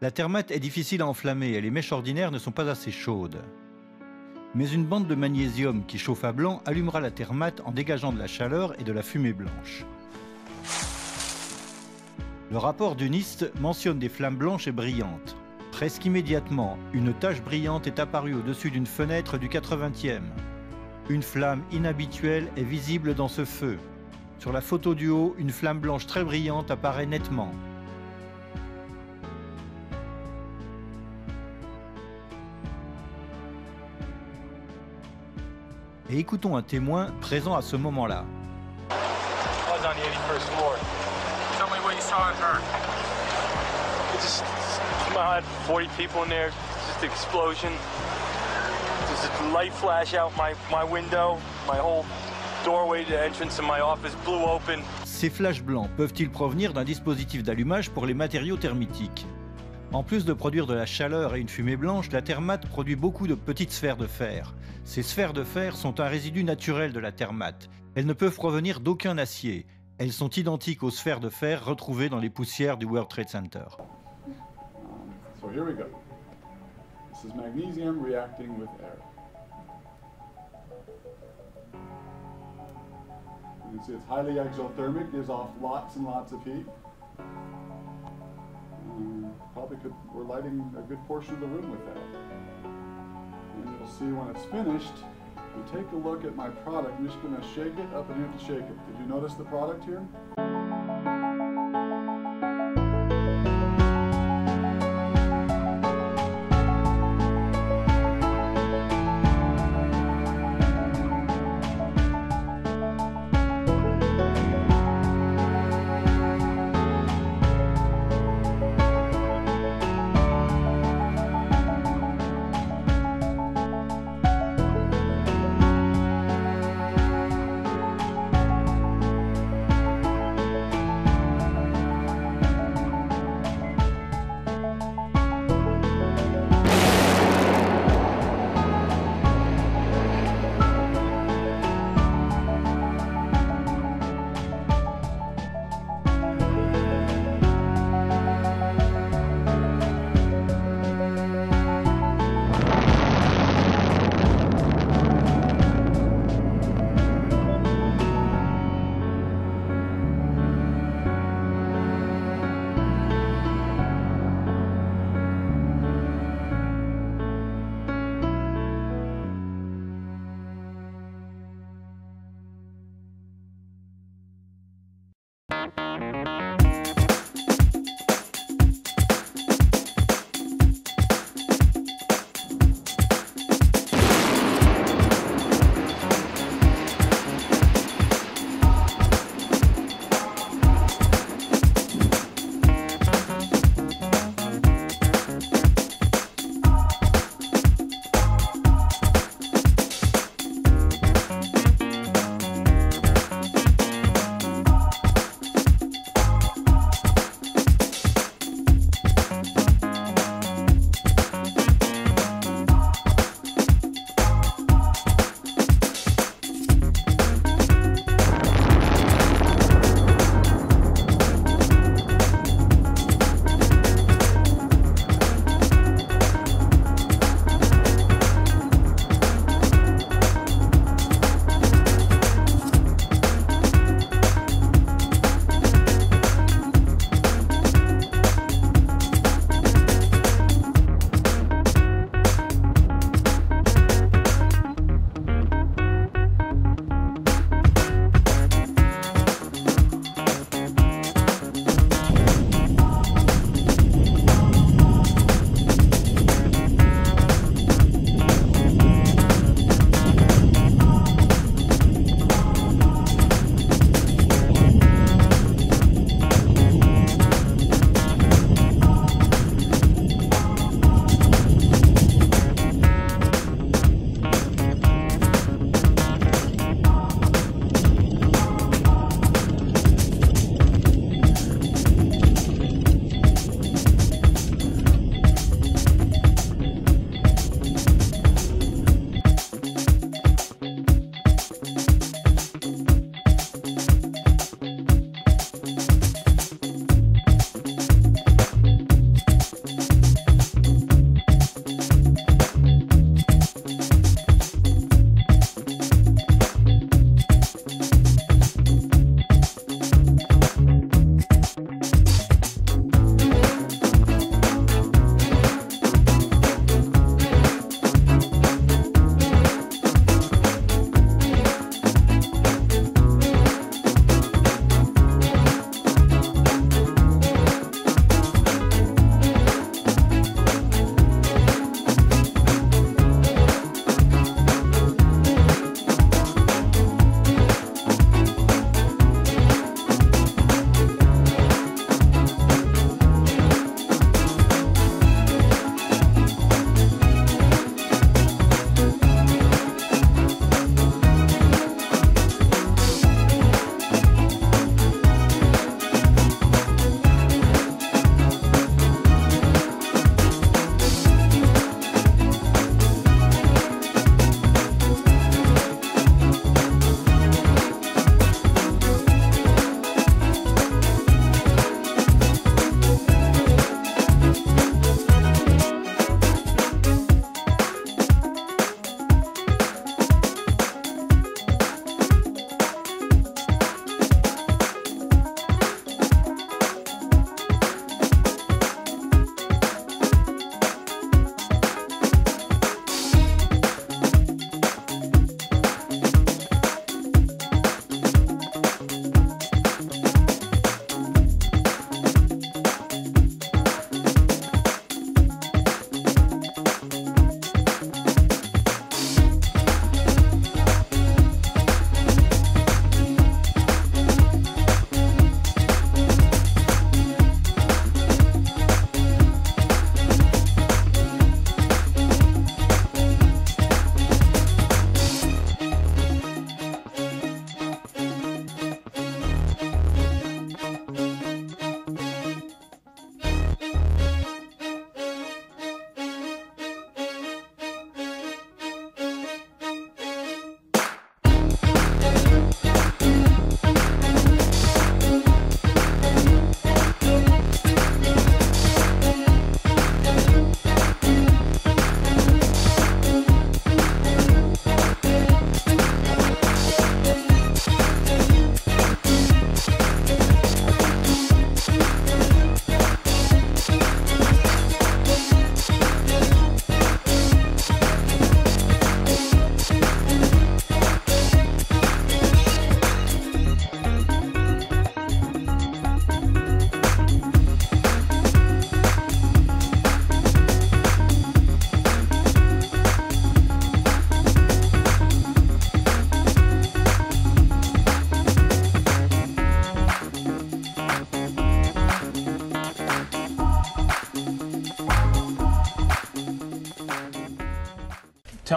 La thermate est difficile à enflammer et les mèches ordinaires ne sont pas assez chaudes. Mais une bande de magnésium qui chauffe à blanc allumera la thermate en dégageant de la chaleur et de la fumée blanche. Le rapport du NIST mentionne des flammes blanches et brillantes. Presque immédiatement, une tache brillante est apparue au-dessus d'une fenêtre du 80e. Une flamme inhabituelle est visible dans ce feu. Sur la photo du haut, une flamme blanche très brillante apparaît nettement. Et écoutons un témoin présent à ce moment-là. I was on the 81st floor. Tell me what you saw and heard. It just, I had 40 people in there, just explosion. Just a light flash out my, my window. My whole doorway to the entrance of my office blew open. Ces flashs blancs peuvent-ils provenir d'un dispositif d'allumage pour les matériaux thermitiques? En plus de produire de la chaleur et une fumée blanche, la thermate produit beaucoup de petites sphères de fer. Ces sphères de fer sont un résidu naturel de la thermate. Elles ne peuvent provenir d'aucun acier. Elles sont identiques aux sphères de fer retrouvées dans les poussières du World Trade Center. So here we go. This is magnesium reacting with air. You can see it's highly exothermic, gives off lots and lots of heat. Probably could, we're lighting a good portion of the room with that. And you'll see when it's finished, you take a look at my product. I'm just going to shake it up and you have to shake it. Did you notice the product here?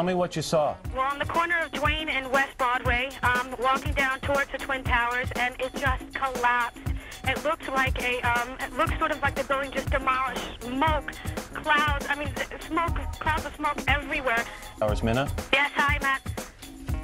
Tell me what you saw. Well, on the corner of Duane and West Broadway, um, walking down towards the Twin Towers, and it just collapsed. It looked like a, um, it looked sort of like the building just demolished. Smoke, clouds, I mean, smoke, clouds of smoke everywhere. Hours, Minna. Yes, hi, Matt.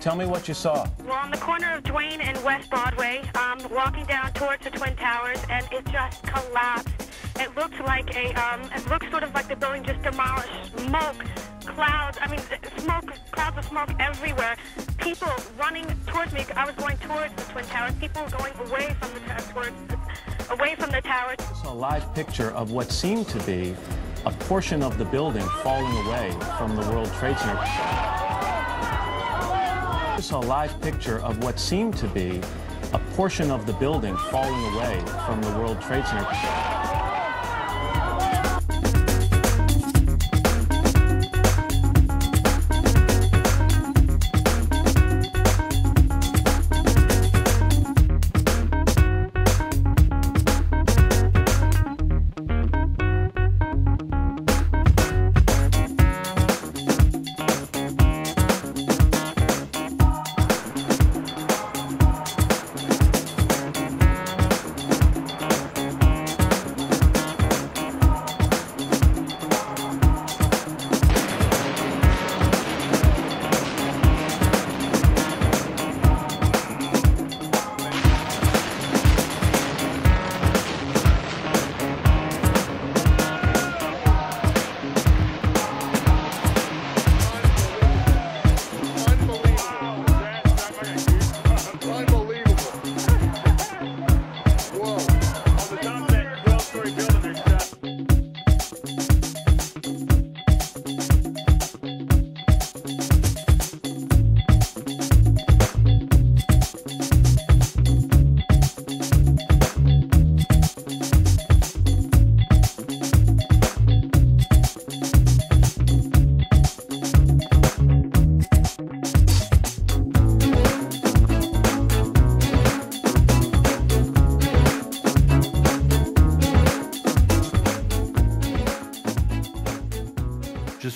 Tell me what you saw. Well, on the corner of Duane and West Broadway, um, walking down towards the Twin Towers, and it just collapsed. It looked like a, um, it looked sort of like the building just demolished. Smoke, clouds, I mean, smoke, clouds of smoke everywhere. People running towards me. I was going towards the Twin Towers. People going away from the tower, towards, away from the towers. I saw a live picture of what seemed to be a portion of the building falling away from the World Trade Center. Saw a live picture of what seemed to be a portion of the building falling away from the World Trade Center.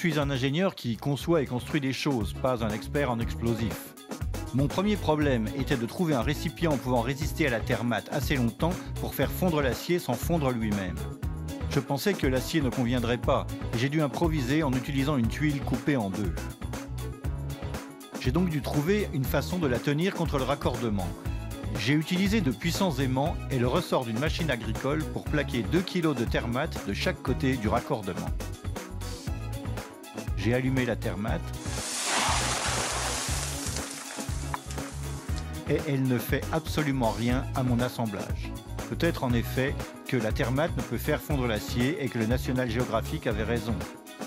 Suis un ingénieur qui conçoit et construit des choses, pas un expert en explosifs. Mon premier problème était de trouver un récipient pouvant résister à la terre assez longtemps pour faire fondre l'acier sans fondre lui-même. Je pensais que l'acier ne conviendrait pas et j'ai dû improviser en utilisant une tuile coupée en deux. J'ai donc dû trouver une façon de la tenir contre le raccordement. J'ai utilisé de puissants aimants et le ressort d'une machine agricole pour plaquer 2 kg de terre mate de chaque côté du raccordement. J'ai allumé la thermate. Et elle ne fait absolument rien à mon assemblage. Peut-être en effet que la thermate ne peut faire fondre l'acier et que le National Geographic avait raison.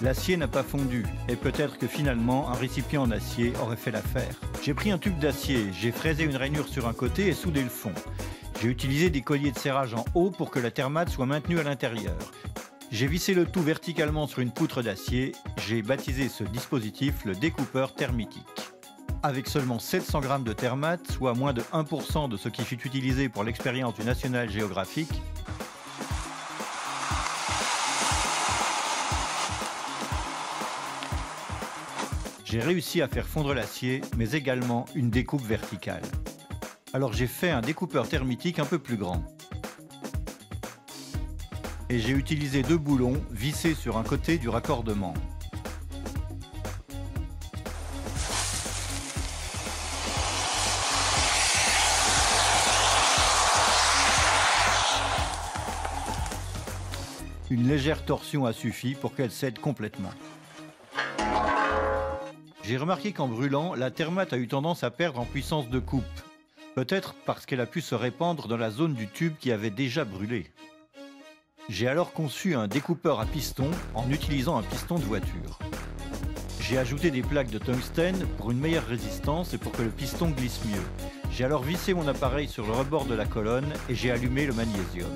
L'acier n'a pas fondu et peut-être que finalement un récipient en acier aurait fait l'affaire. J'ai pris un tube d'acier, j'ai fraisé une rainure sur un côté et soudé le fond. J'ai utilisé des colliers de serrage en haut pour que la thermate soit maintenue à l'intérieur. J'ai vissé le tout verticalement sur une poutre d'acier. J'ai baptisé ce dispositif le découpeur thermitique. Avec seulement 700 grammes de thermate, soit moins de 1% de ce qui fut utilisé pour l'expérience du National Geographic, j'ai réussi à faire fondre l'acier, mais également une découpe verticale. Alors j'ai fait un découpeur thermitique un peu plus grand et j'ai utilisé deux boulons vissés sur un côté du raccordement. Une légère torsion a suffi pour qu'elle cède complètement. J'ai remarqué qu'en brûlant, la thermate a eu tendance à perdre en puissance de coupe. Peut-être parce qu'elle a pu se répandre dans la zone du tube qui avait déjà brûlé. J'ai alors conçu un découpeur à piston en utilisant un piston de voiture. J'ai ajouté des plaques de tungstène pour une meilleure résistance et pour que le piston glisse mieux. J'ai alors vissé mon appareil sur le rebord de la colonne et j'ai allumé le magnésium.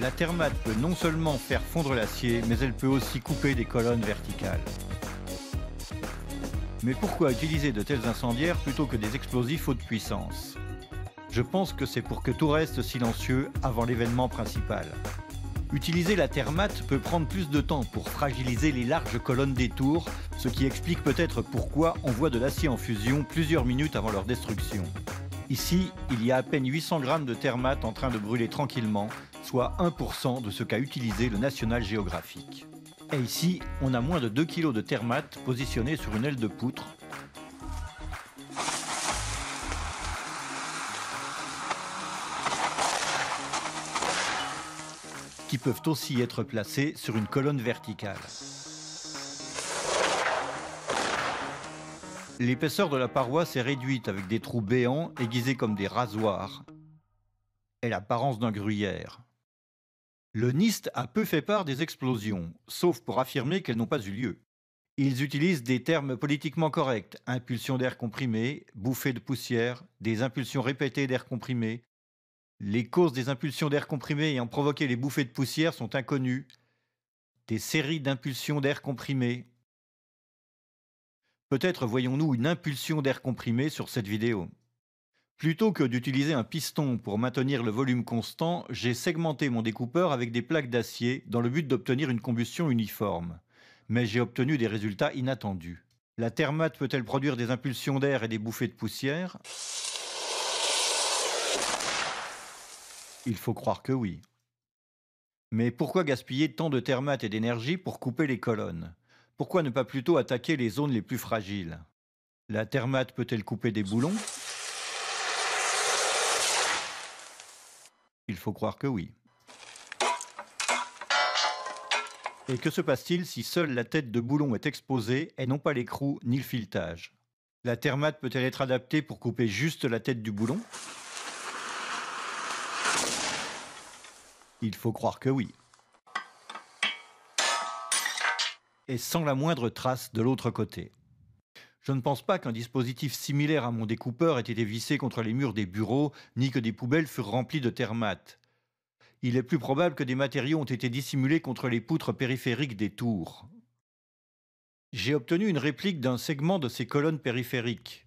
La thermate peut non seulement faire fondre l'acier, mais elle peut aussi couper des colonnes verticales. Mais pourquoi utiliser de tels incendiaires plutôt que des explosifs haute puissance? Je pense que c'est pour que tout reste silencieux avant l'événement principal. Utiliser la thermate peut prendre plus de temps pour fragiliser les larges colonnes des tours, ce qui explique peut-être pourquoi on voit de l'acier en fusion plusieurs minutes avant leur destruction. Ici, il y a à peine 800 grammes de thermate en train de brûler tranquillement, soit 1% de ce qu'a utilisé le National Geographic. Et ici, on a moins de 2 kg de thermate positionnés sur une aile de poutre, qui peuvent aussi être placés sur une colonne verticale. L'épaisseur de la paroi s'est réduite avec des trous béants aiguisés comme des rasoirs et l'apparence d'un gruyère. Le NIST a peu fait part des explosions, sauf pour affirmer qu'elles n'ont pas eu lieu. Ils utilisent des termes politiquement corrects, impulsion d'air comprimé, bouffée de poussière, des impulsions répétées d'air comprimé, les causes des impulsions d'air comprimé ayant provoqué les bouffées de poussière sont inconnues. Des séries d'impulsions d'air comprimé. Peut-être voyons-nous une impulsion d'air comprimé sur cette vidéo. Plutôt que d'utiliser un piston pour maintenir le volume constant, j'ai segmenté mon découpeur avec des plaques d'acier dans le but d'obtenir une combustion uniforme. Mais j'ai obtenu des résultats inattendus. La thermate peut-elle produire des impulsions d'air et des bouffées de poussière? Il faut croire que oui. Mais pourquoi gaspiller tant de thermate et d'énergie pour couper les colonnes? Pourquoi ne pas plutôt attaquer les zones les plus fragiles? La thermate peut-elle couper des boulons? Il faut croire que oui. Et que se passe-t-il si seule la tête de boulon est exposée et non pas l'écrou ni le filetage? La thermate peut-elle être adaptée pour couper juste la tête du boulon? Il faut croire que oui. Et sans la moindre trace de l'autre côté. Je ne pense pas qu'un dispositif similaire à mon découpeur ait été vissé contre les murs des bureaux, ni que des poubelles furent remplies de thermate. Il est plus probable que des matériaux ont été dissimulés contre les poutres périphériques des tours. J'ai obtenu une réplique d'un segment de ces colonnes périphériques.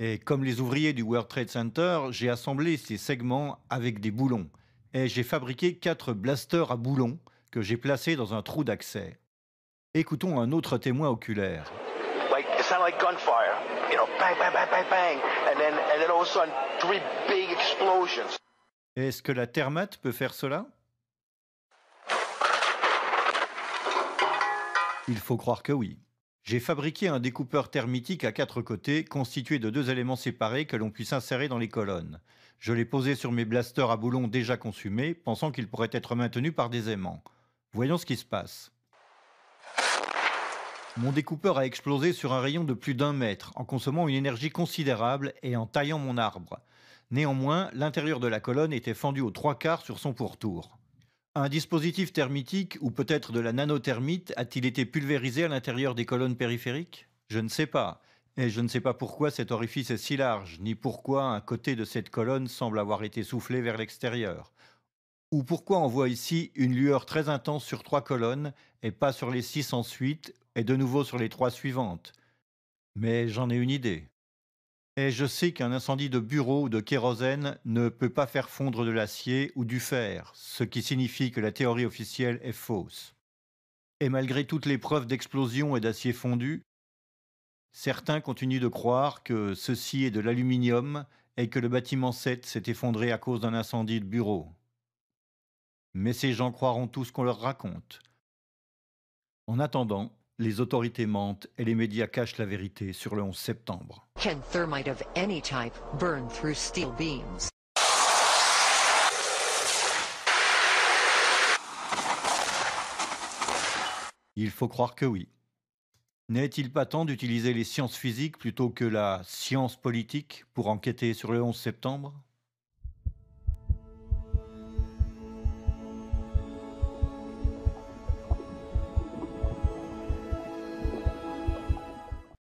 Et comme les ouvriers du World Trade Center, j'ai assemblé ces segments avec des boulons et j'ai fabriqué quatre blasters à boulons que j'ai placés dans un trou d'accès. Écoutons un autre témoin oculaire. Like it sounded like gunfire, you know, bang, bang, bang, bang, bang, and then and then all of a sudden three big explosions. Est-ce que la thermate peut faire cela? Il faut croire que oui. J'ai fabriqué un découpeur thermitique à quatre côtés, constitué de deux éléments séparés que l'on puisse insérer dans les colonnes. Je l'ai posé sur mes blasters à boulons déjà consumés, pensant qu'ils pourraient être maintenus par des aimants. Voyons ce qui se passe. Mon découpeur a explosé sur un rayon de plus d'un mètre, en consommant une énergie considérable et en taillant mon arbre. Néanmoins, l'intérieur de la colonne était fendu aux trois quarts sur son pourtour. Un dispositif thermitique ou peut-être de la nanothermite a-t-il été pulvérisé à l'intérieur des colonnes périphériques? Je ne sais pas. Et je ne sais pas pourquoi cet orifice est si large, ni pourquoi un côté de cette colonne semble avoir été soufflé vers l'extérieur. Ou pourquoi on voit ici une lueur très intense sur trois colonnes et pas sur les six ensuite, et de nouveau sur les trois suivantes. Mais j'en ai une idée. Et je sais qu'un incendie de bureau ou de kérosène ne peut pas faire fondre de l'acier ou du fer, ce qui signifie que la théorie officielle est fausse. Et malgré toutes les preuves d'explosion et d'acier fondu, Certains continuent de croire que ceci est de l'aluminium et que le bâtiment 7 s'est effondré à cause d'un incendie de bureau. Mais ces gens croiront tout ce qu'on leur raconte. En attendant, les autorités mentent et les médias cachent la vérité sur le 11 septembre. Can thermite of any type burn through steel beams? Il faut croire que oui. N'est-il pas temps d'utiliser les sciences physiques plutôt que la science politique pour enquêter sur le 11 septembre?